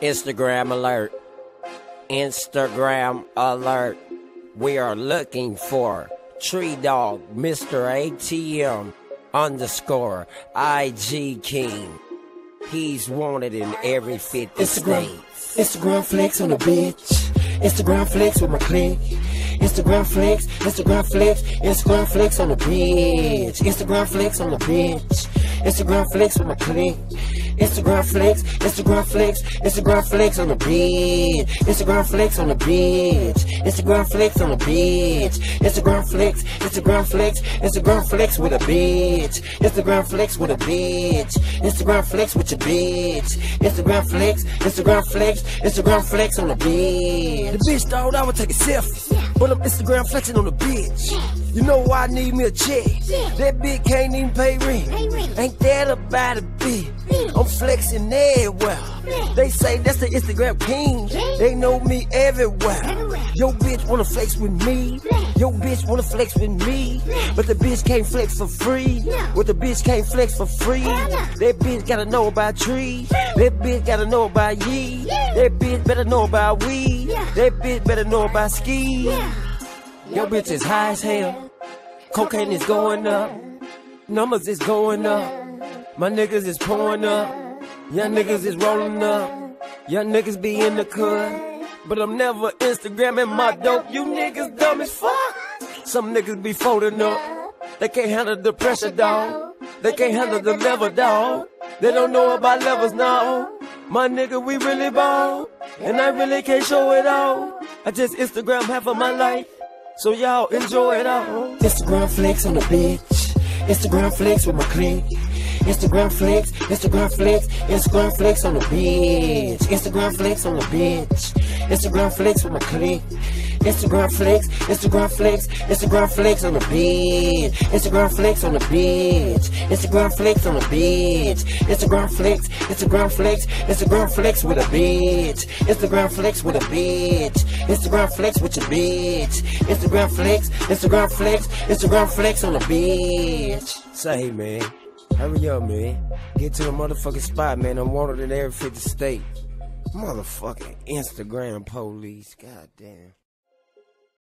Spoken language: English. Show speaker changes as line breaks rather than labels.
Instagram alert. Instagram alert. We are looking for TreeDogg Mr. ATM underscore IG King. He's wanted in every 50
Instagram,
state.
Instagram flex on the bitch. Instagram flex with my click. Instagram flex, Instagram flex, Instagram flex on the bitch. Instagram flex on the bitch. Instagram flex with my click. Instagram flex, Instagram flex, Instagram flex on the bitch. Instagram flex on the bitch. Instagram flex on the bitch. Instagram flex, Instagram flex, Instagram flex with a bitch. Instagram flex with a bitch. Instagram flex with your bitch. Instagram flex, Instagram flex, Instagram flex on the bitch.
The bitch thought I would take a selfie, but I'm Instagram flexing on the bitch. You know why I need me a check? That bitch can't even pay rent. Ain't that about a bitch? I'm flexing everywhere. They say that's the Instagram king. They know me everywhere. Yo bitch wanna flex with me. Yo bitch wanna flex with me. But the bitch can't flex for free. What the bitch can't flex for free. That bitch gotta know about trees. That bitch gotta know about ye. That bitch better know about weed. That bitch better know about ski. Yo bitch is high as hell. Cocaine is going up. Numbers is going up. My niggas is pouring up. Young niggas is rolling up. Young niggas be in the cut. But I'm never Instagramming my dope. You niggas dumb as fuck. Some niggas be folding up. They can't handle the pressure, dog. They can't handle the level, dog. They don't know about levels now. My nigga, we really ball. And I really can't show it all. I just Instagram half of my life. So y'all enjoy it all.
Instagram flex on the bitch. Instagram flex with my click. Instagram flex, Instagram flex, Instagram flex on the bitch. Instagram flex on the bitch. Instagram flex with my click. Instagram flex, Instagram flex, Instagram flex on the bitch. Instagram flex on the bitch. Instagram flex on the bitch. Instagram flex, Instagram flex, Instagram flex with a bitch. Instagram flex with a bitch. Instagram flex with your bitch. Instagram flex, Instagram flex, Instagram flex on the bitch.
Say, man, hurry up, man. Get to the motherfucking spot, man. I'm wanted in every 50 state. Motherfucking Instagram police. God damn.